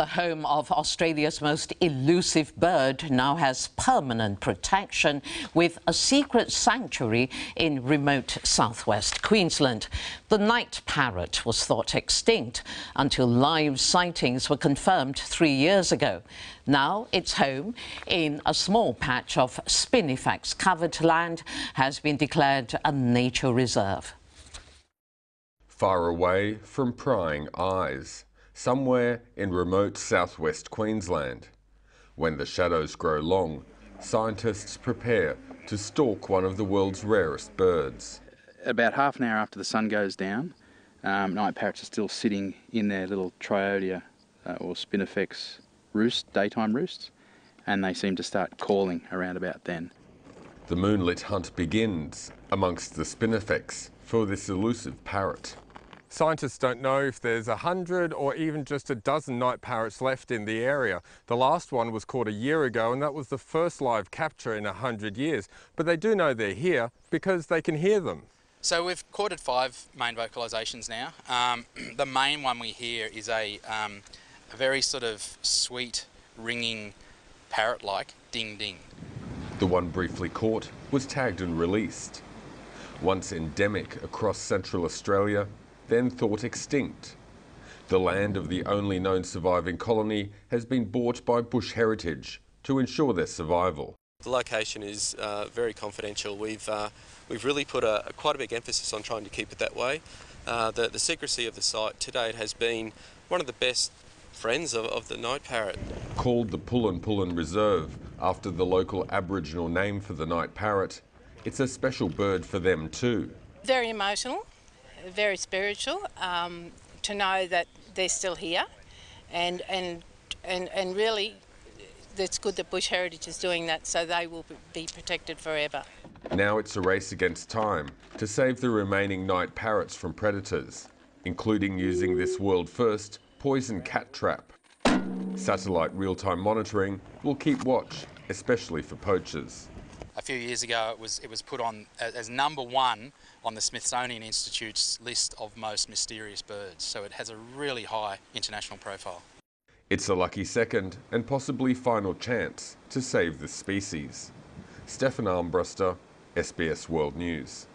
The home of Australia's most elusive bird now has permanent protection with a secret sanctuary in remote southwest Queensland. The night parrot was thought extinct until live sightings were confirmed three years ago. Now its home in a small patch of spinifex covered land has been declared a nature reserve. Far away from prying eyes somewhere in remote southwest Queensland. When the shadows grow long, scientists prepare to stalk one of the world's rarest birds. About half an hour after the sun goes down, um, night parrots are still sitting in their little triodia uh, or spinifex roost, daytime roosts, and they seem to start calling around about then. The moonlit hunt begins amongst the spinifex for this elusive parrot. Scientists don't know if there's a hundred or even just a dozen night parrots left in the area. The last one was caught a year ago and that was the first live capture in a hundred years. But they do know they're here because they can hear them. So we've recorded five main vocalisations now. Um, the main one we hear is a, um, a very sort of sweet, ringing, parrot-like ding ding. The one briefly caught was tagged and released. Once endemic across central Australia, then thought extinct. The land of the only known surviving colony has been bought by Bush Heritage to ensure their survival. The location is uh, very confidential. We've, uh, we've really put a, quite a big emphasis on trying to keep it that way. Uh, the, the secrecy of the site to date has been one of the best friends of, of the night parrot. Called the Pullen Pullen Reserve after the local Aboriginal name for the night parrot, it's a special bird for them too. Very emotional very spiritual um, to know that they're still here, and and and and really, it's good that Bush Heritage is doing that, so they will be protected forever. Now it's a race against time to save the remaining night parrots from predators, including using this world first poison cat trap. Satellite real-time monitoring will keep watch, especially for poachers a few years ago it was, it was put on as number one on the Smithsonian Institute's list of most mysterious birds. So it has a really high international profile. It's a lucky second and possibly final chance to save the species. Stefan Armbruster, SBS World News.